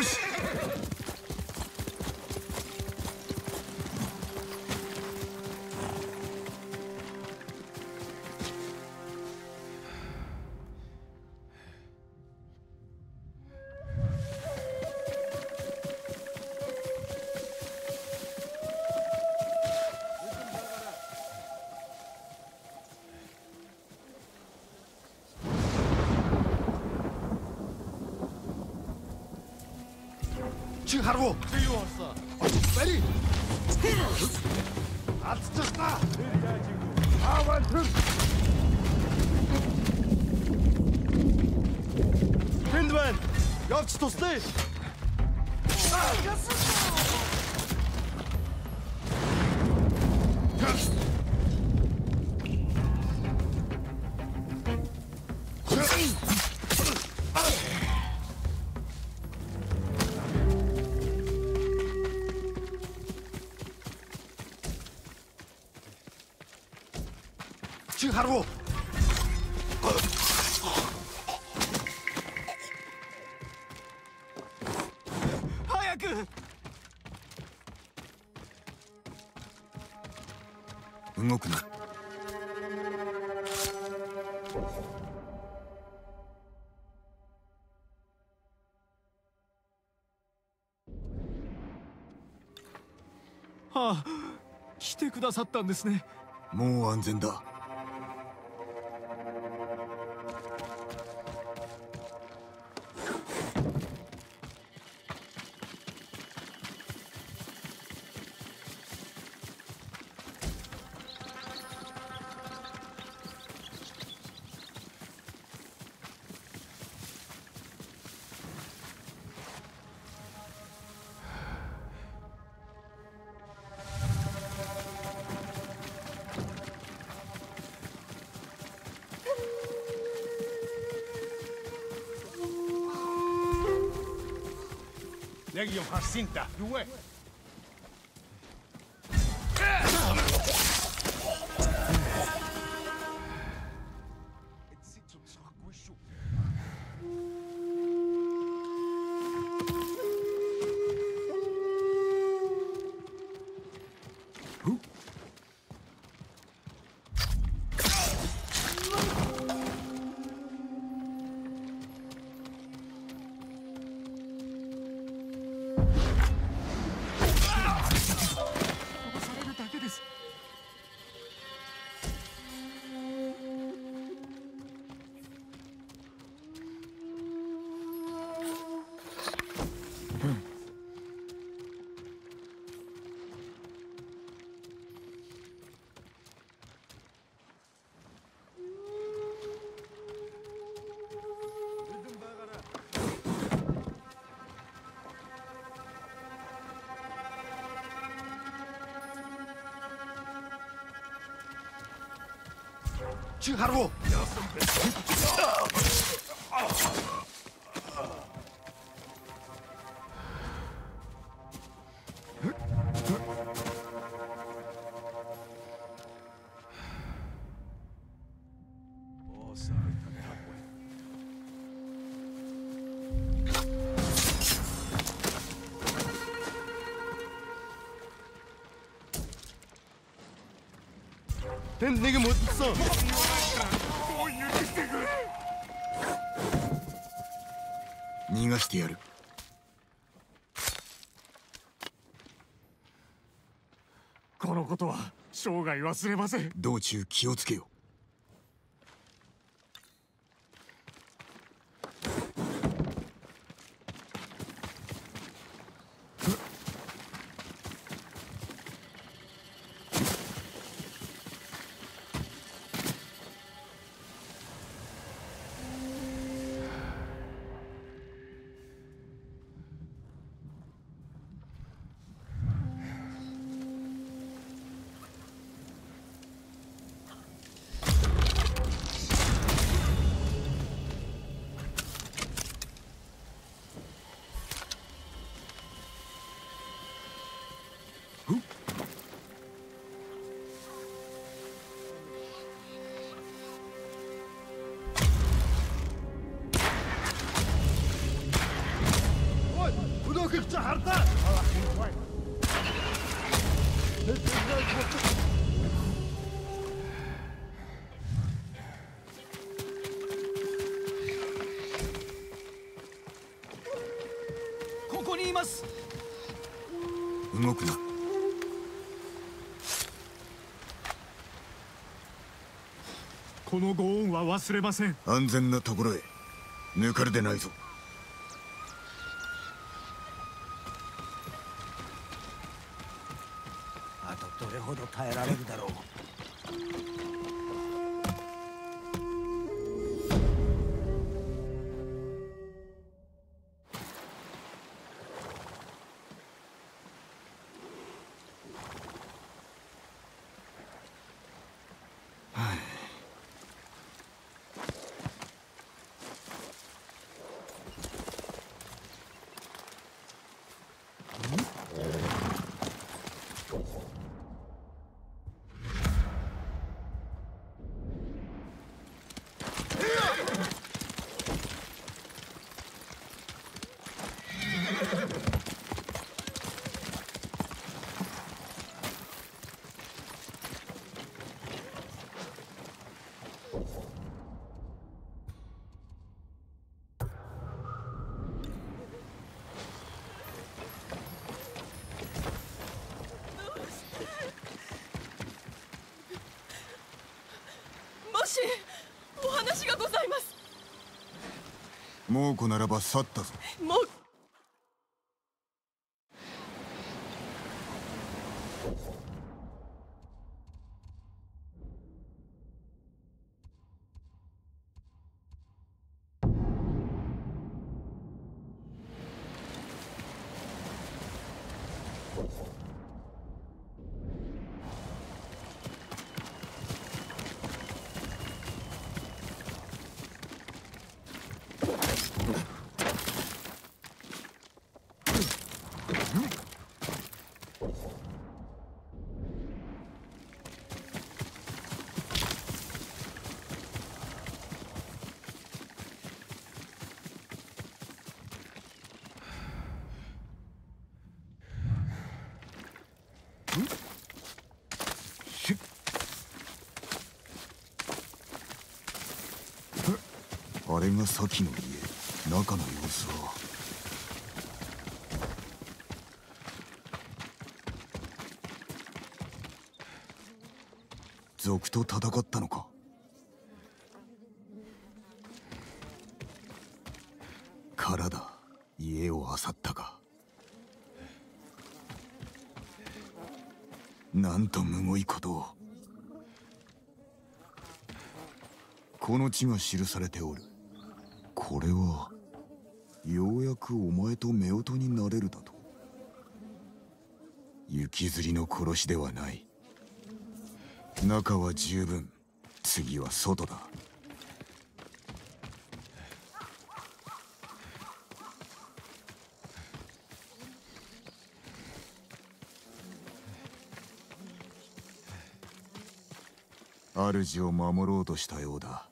よ харгу. Би юу болсон? Бари. Алдчихна. Аавал түр. Тэнд байна. Явц туслая. Яасан あ,来てくださったんですね。もう安全だ。meglio Jacinta, due. 지하로 내게 못 써. がしてやる。このことは生涯忘れません道中気をつけよ。「ここにいます動くな。このご恩は忘れません。安全なところへ。抜かるでないぞ話がございます。猛虎ならば去ったぞ。もうあれが先の家中の様子は賊と戦ったのか？からだ。家を漁ったか？なんとむごいことを。この地が記されておる。これはようやくお前と夫婦になれるだと。雪吊りの殺しではない。中は十分次は外だ。主を守ろうとしたようだ。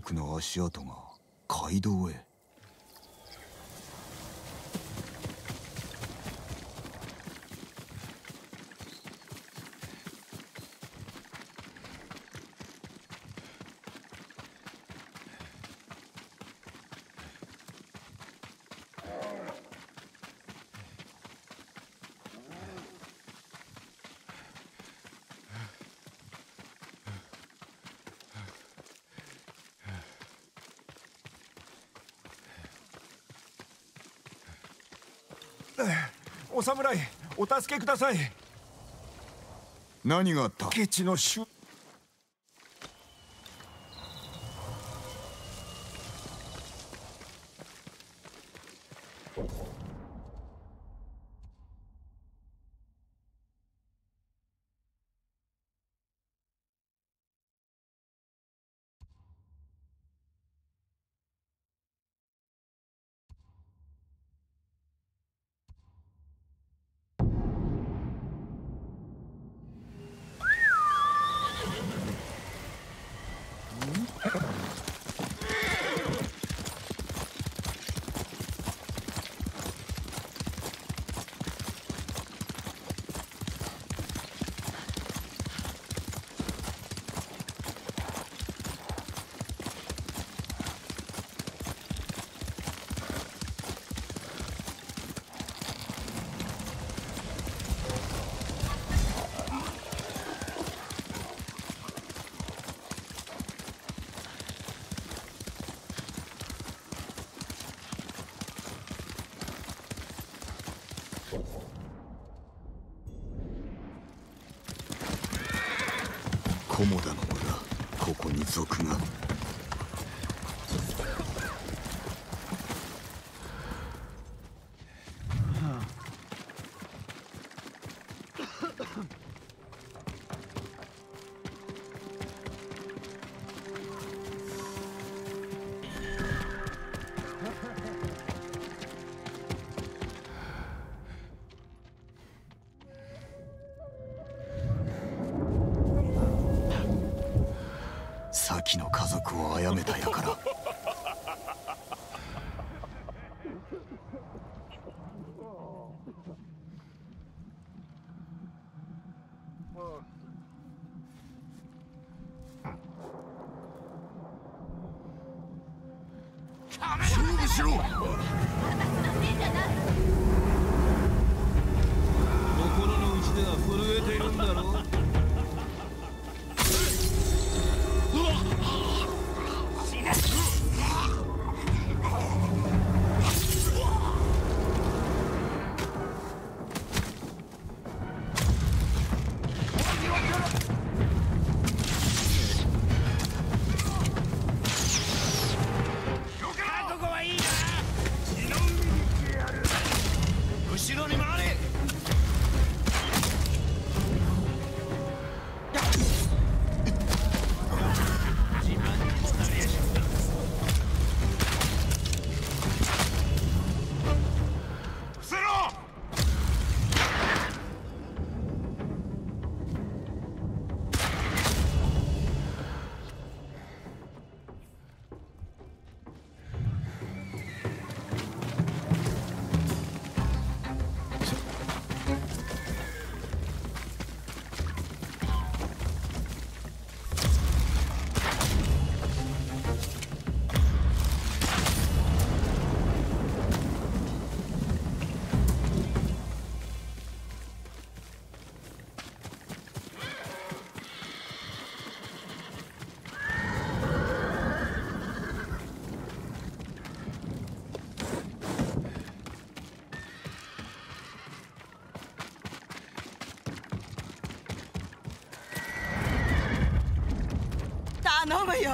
多くの足跡が街道へ。お侍お助けください。何があった？ケチのし菰田のだここに賊が。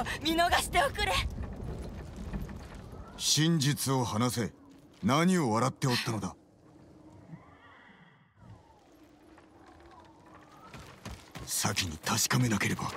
を見逃しておくれ。真実を話せ。何を笑っておったのだ。先に確かめなければ。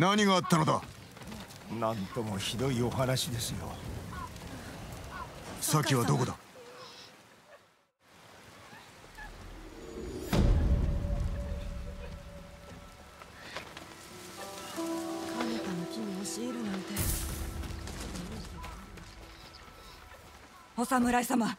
何があったのだ？なんともひどいお話ですよ。先はどこだ？カネタの木に教えるなんて。お侍様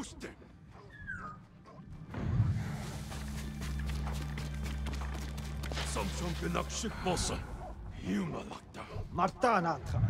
Push them! Samson Benak Shikbosa. Yuma Lakta. Marta Natha.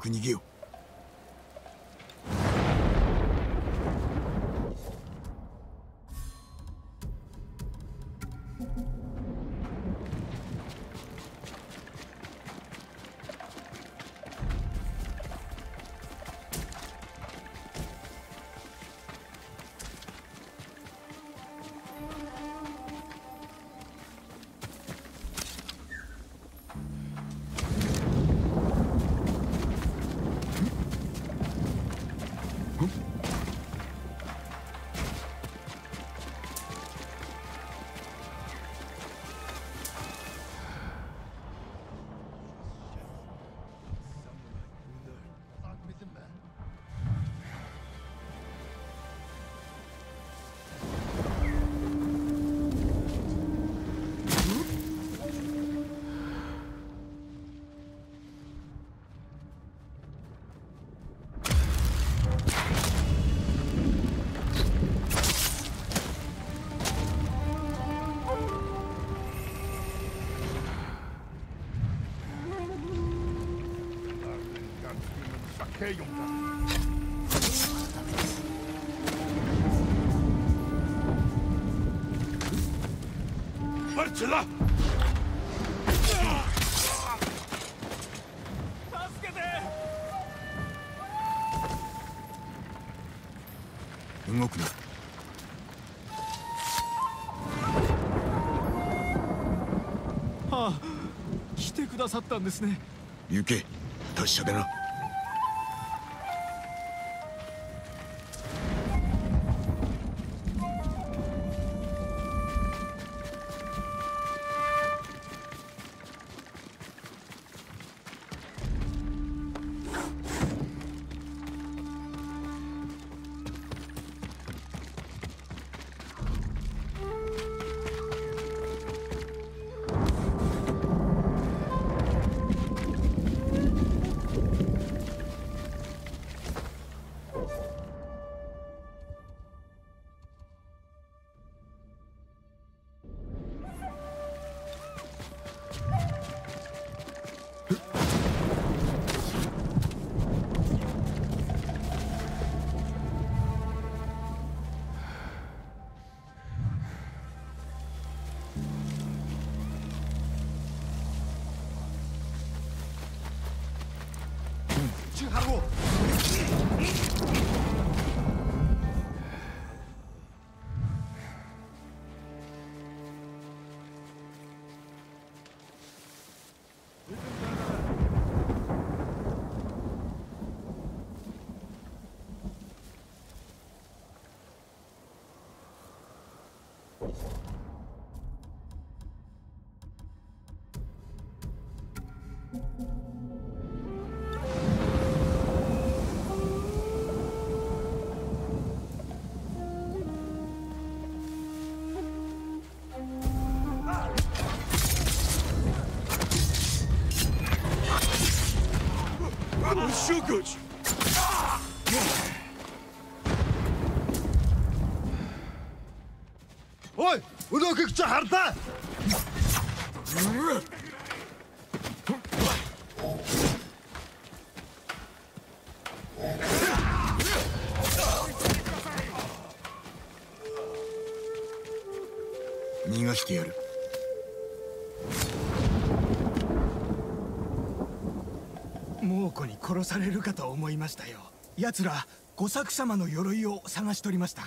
く逃げよう。Hmm? 止了！動くな。ああ、来てくださったんですね。行け、達者でな。Ой өнөөгч хардаа 逃がしてやる猛虎に殺されるかと思いましたよ奴ら御作様の鎧を探し取りました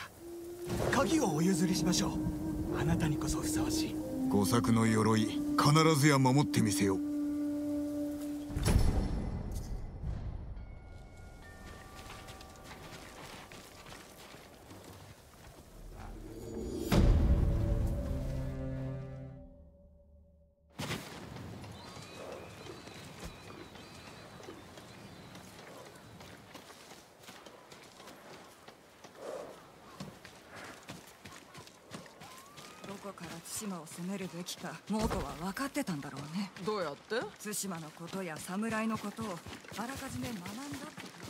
鍵をお譲りしましょう あなたにこそふさわしい。五作の鎧必ずや守ってみせよう。べきか猛虎は分かってたんだろうね。どうやって？対馬のことや侍のことをあらかじめ学んだって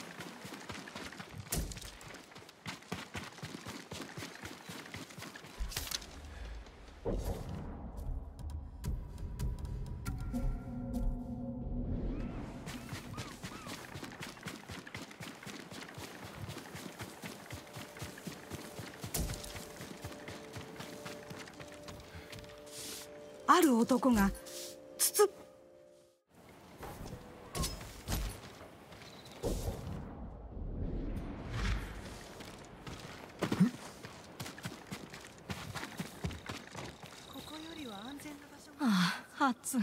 男がつつここよりは安全な場所ああ熱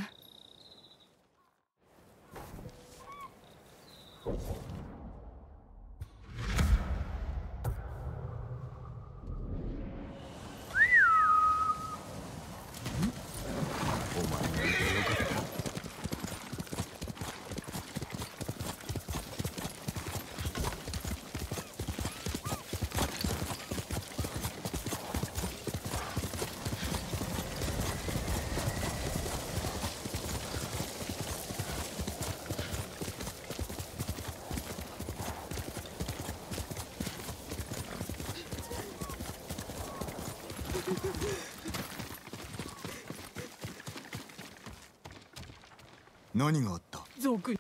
何があった？族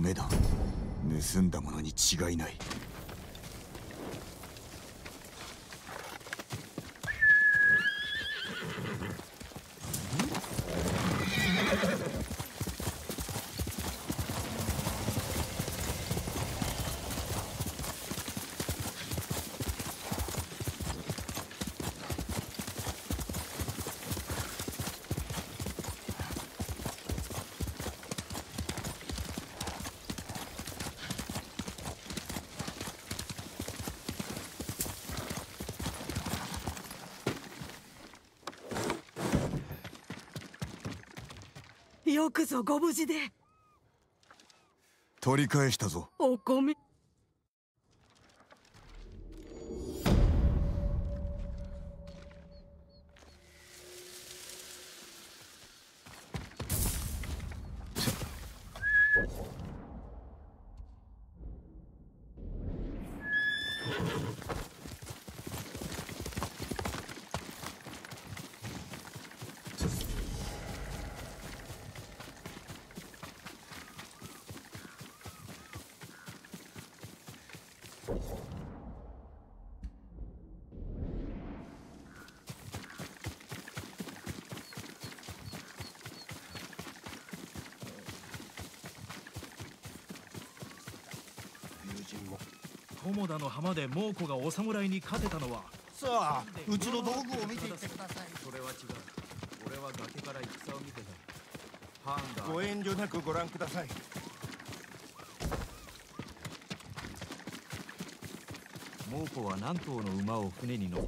米だ。盗んだものに違いない。よくぞご無事で。取り返したぞ。お米田の浜で猛虎がお侍に勝てたのは。さあうちの道具を見て。いってくださいそれは違う。俺は崖から戦を見てた。パンダご遠慮なくご覧ください。猛虎は何頭の馬を船に乗っ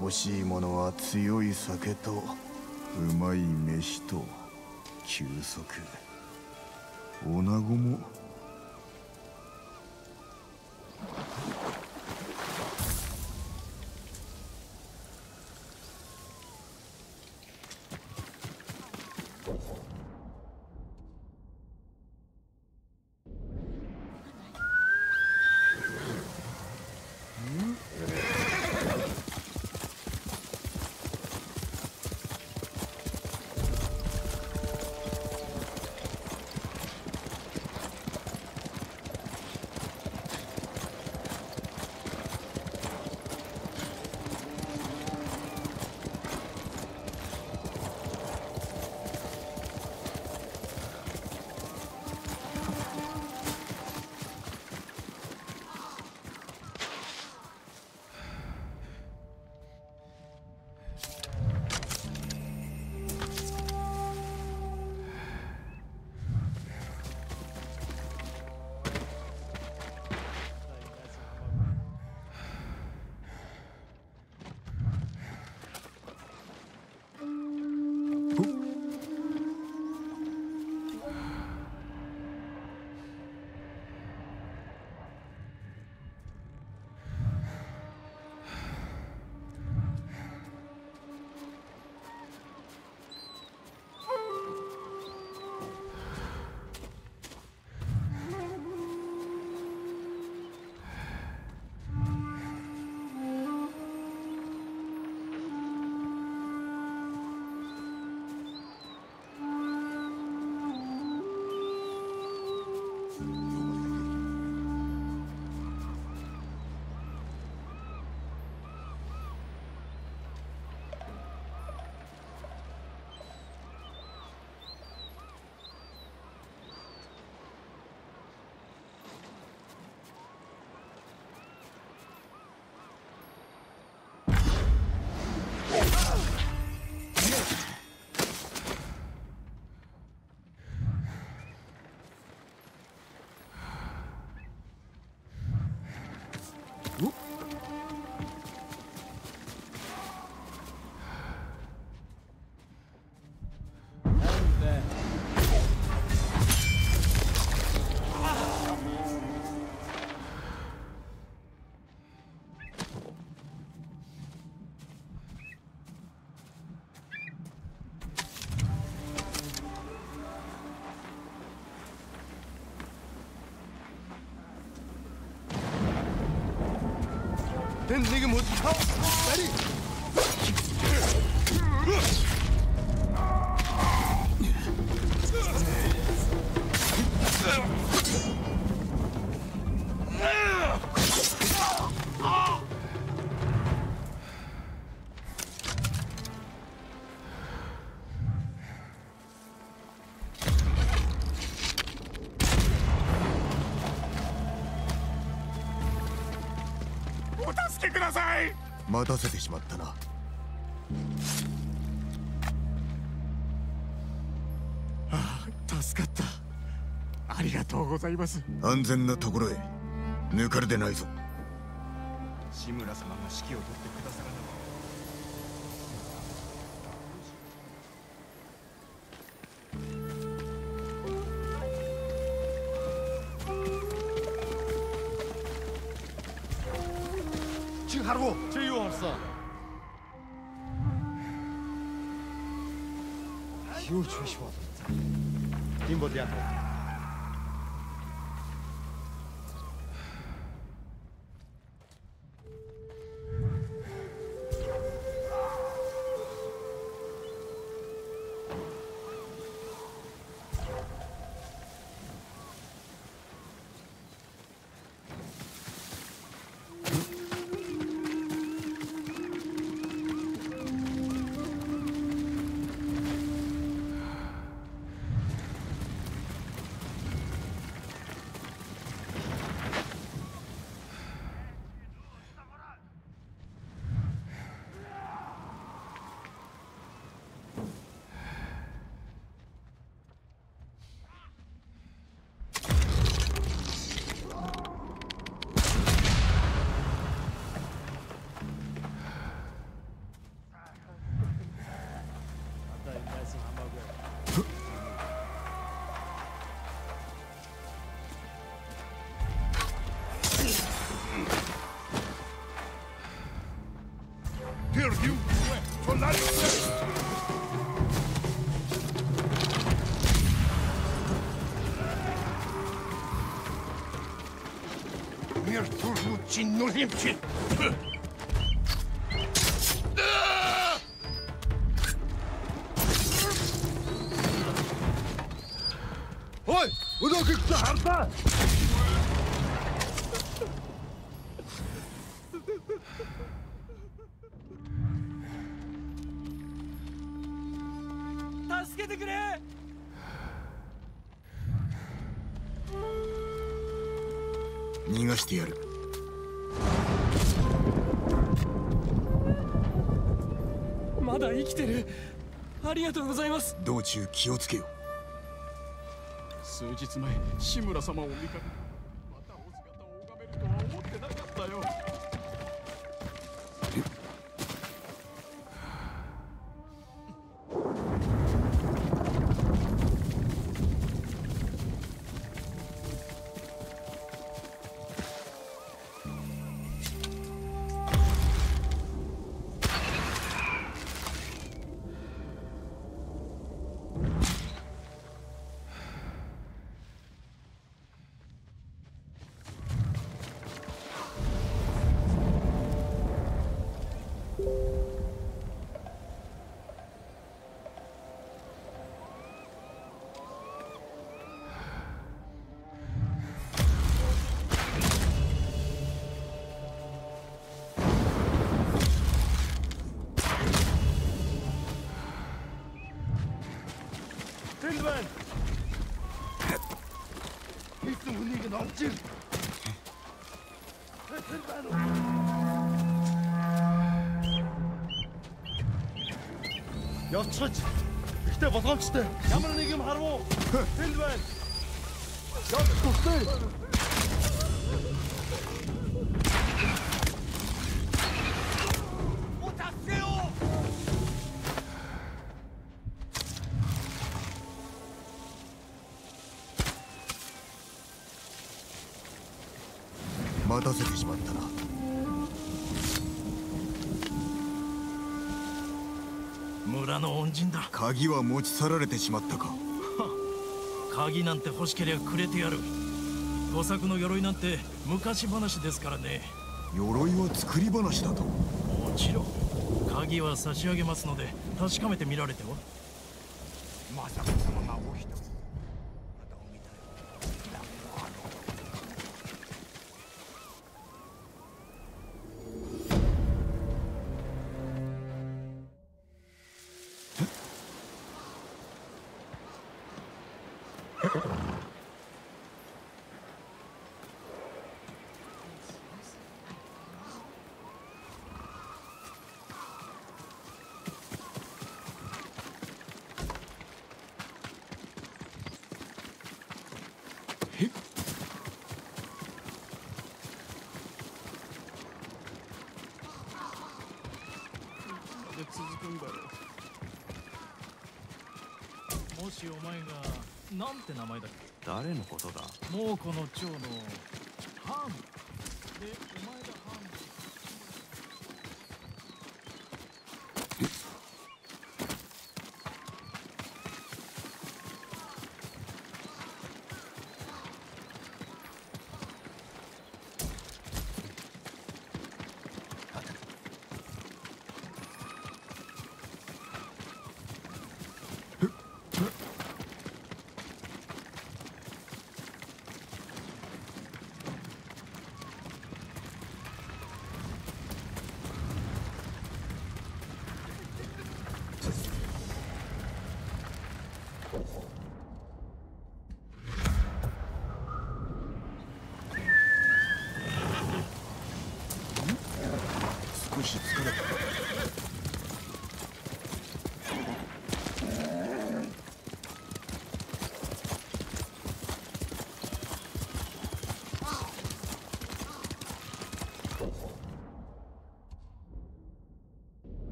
欲しいものは強い酒とうまい飯と休息。女子も जिंदगी मुझ 待たせてしまったな。助かった。ありがとうございます。安全なところへ。抜かれでないぞ。志村様が指揮を執ってくださら Mädchen, nur Hübchen. とうございます。道中気をつけよ。数日前志村様を見かけ байна. Хийсэн хүнийг нь олж ир. Хэцэн байна уу? Явцгаач. Гэтэ болгоомжтой. Ямар нэг юм харав уу? Тэнд байна. Яг тустай. 鍵は持ち去られてしまったか。鍵なんて欲しけりゃくれてやる。五作の鎧なんて昔話ですからね。鎧は作り話だと。もちろん。鍵は差し上げますので確かめてみられてはしお前がなんて名前だっけ？誰のことだ？もうこの蝶の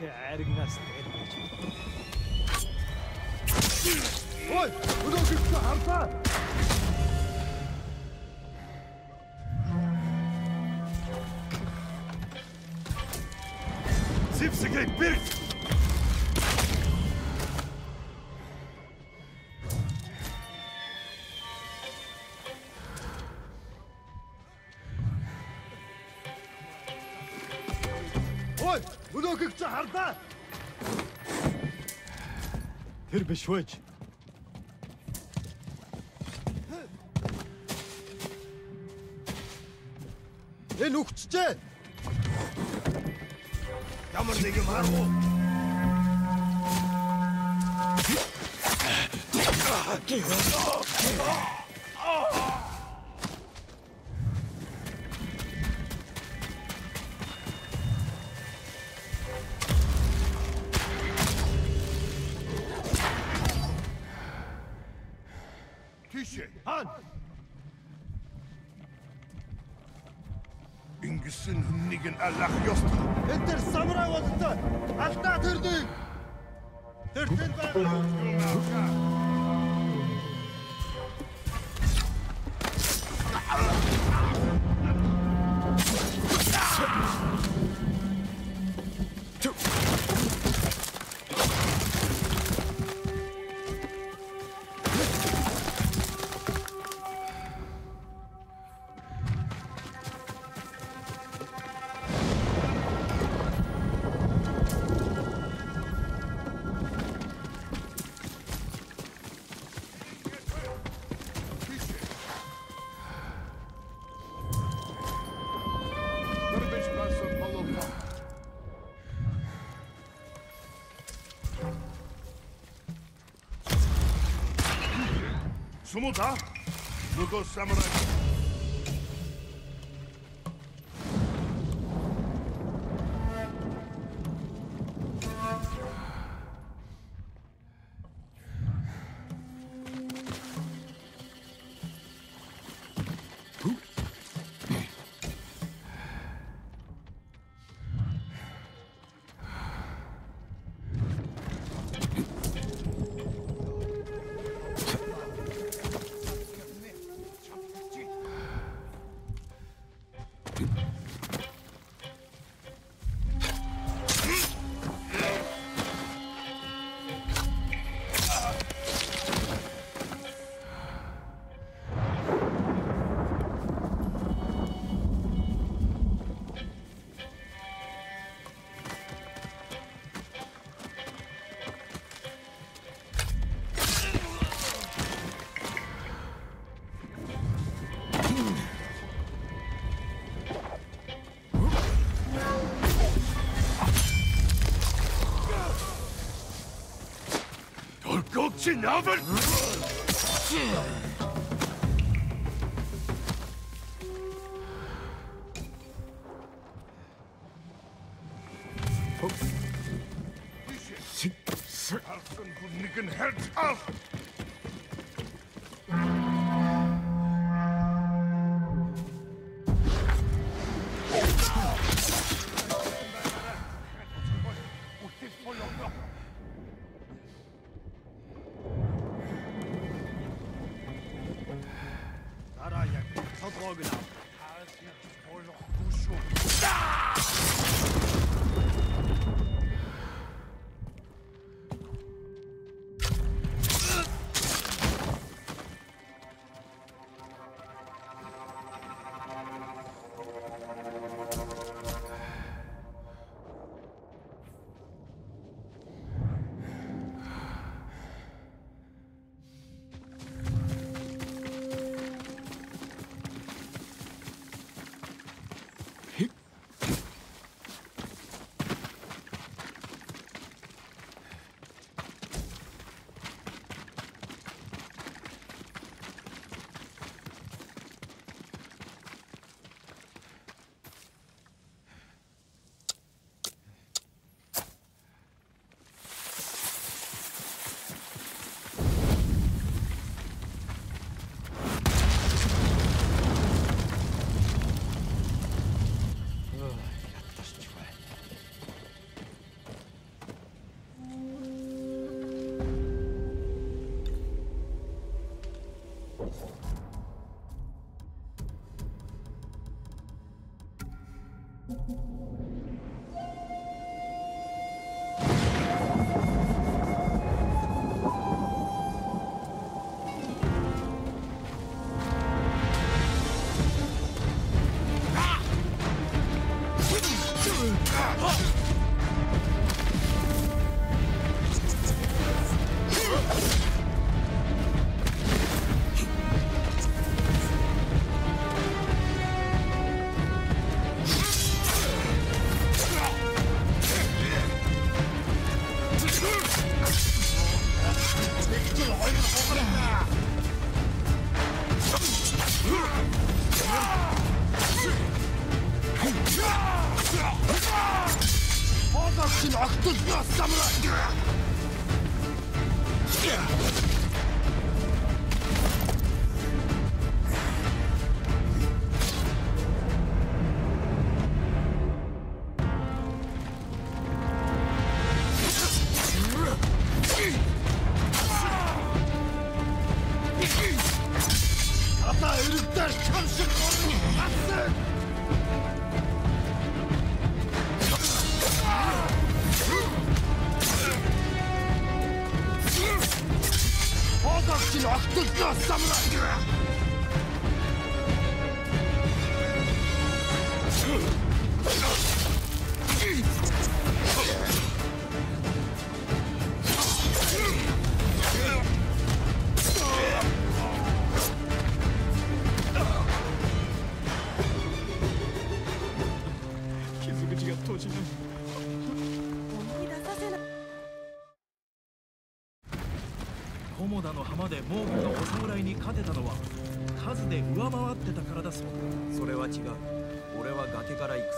Тэ айрагнаас тэгээд байж. Ой, өнөөдөр хамсаа Beschwood. Ach, 스무다? 누구 사무라이 Action oven!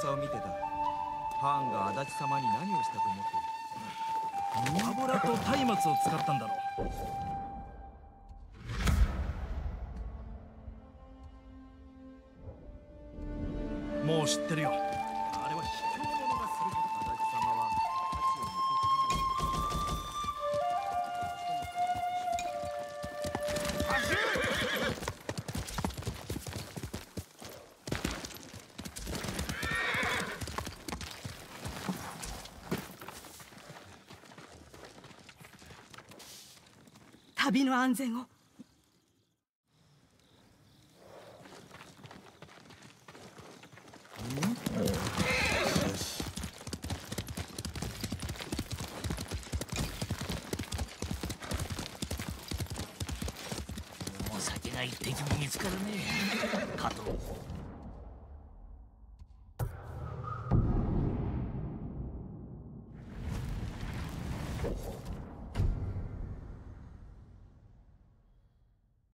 さを見てたハーンが足立様に何をしたと思ってる。マボラと松明を使ったんだろう。もう知ってるよ。安全を。